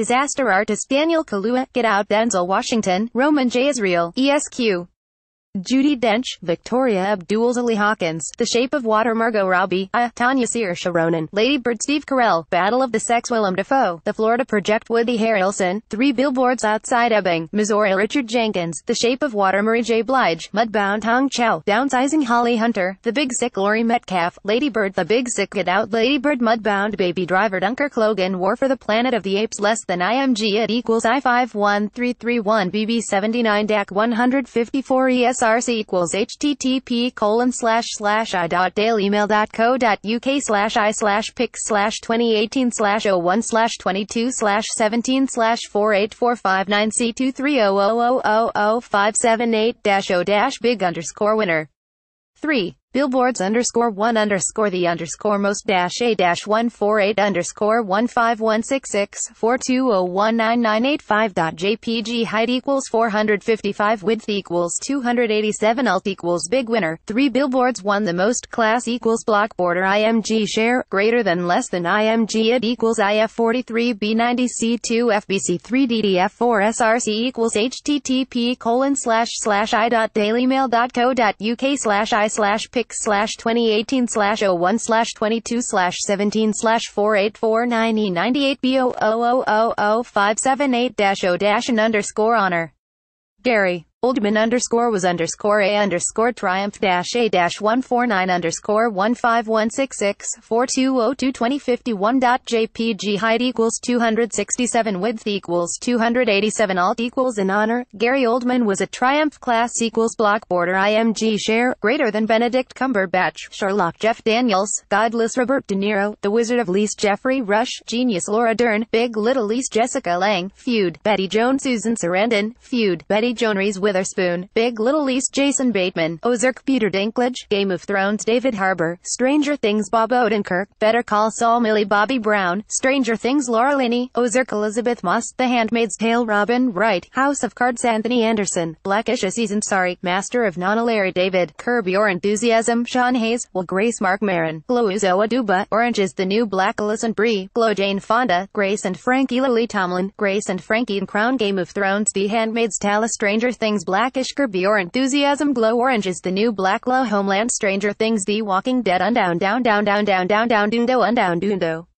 Disaster Artist Daniel Kaluuya, Get Out Denzel Washington, Roman J. Israel, ESQ. Judi Dench, Victoria Abdul Sally Hawkins, The Shape of Water Margot Robbie, I, Tonya Saoirse Ronan, Lady Bird Steve Carell, Battle of the Sex Willem Dafoe, The Florida Project Woody Harrelson, Three Billboards Outside Ebbing, Missouri Richard Jenkins, The Shape of Water Mary J. Blige, Mudbound Hong Chau, Downsizing Holly Hunter, The Big Sick Laurie Metcalf, Lady Bird The Big Sick Get Out Lady Bird Mudbound Baby Driver Dunkirk Logan War for the Planet of the Apes Less than IMG at equals I51331 BB79 DAC 154 ES SRC equals http colon slash slash i dot dailymail dot co dot uk slash i slash pic slash 2018 slash 01 slash 22 slash 17 slash 48459 c 230000578 dash o dash big underscore winner. 3 Billboards underscore one underscore the underscore most dash a dash one four eight underscore one five one six six four two oh one nine nine eight five dot jpg height equals four hundred fifty five width equals two hundred eighty seven alt equals big winner. Three billboards one the most class equals block border img share greater than less than img it equals if forty three b ninety c two fbc three ddf four src equals http colon slash slash i dot dailymail dot co dot uk slash i slash pic slash 2018 slash 01 slash 22 slash 17 slash 4849 e 98 b o o o o 578 dash o dash and underscore honor. Gary. Oldman underscore was underscore a underscore triumph dash a dash 149 underscore 15166 dot jpg height equals 267 width equals 287 alt equals in honor. Gary Oldman was a triumph class equals block border img share greater than Benedict Cumberbatch Sherlock Jeff Daniels Godless Robert De Niro The Wizard of Lies Geoffrey Rush Genius Laura Dern Big Little East Jessica Lange Feud Betty Jones Susan Sarandon Feud Betty Joan Reese Witherspoon, Big Little East Jason Bateman, Ozark Peter Dinklage, Game of Thrones David Harbour, Stranger Things Bob Odenkirk, Better Call Saul Millie Bobby Brown, Stranger Things Laura Linney, Ozark Elisabeth Moss, The Handmaid's Tale Robin Wright, House of Cards Anthony Anderson, Blackish Aziz Ansari, Master of None Larry David, Curb Your Enthusiasm Sean Hayes, Will Grace Mark Maron, Glow Uzo Aduba, Orange is the New Black Alison Brie, Glow Jane Fonda, Grace and Frankie Lily Tomlin, Grace and Frankie and Crown Game of Thrones The Handmaid's Tale Stranger Things Blackish Curb Your Enthusiasm Glow Orange is the New Black Glow Homeland Stranger Things The Walking Dead Undown Down Down Down Down Down Down Dundo Undown Dundo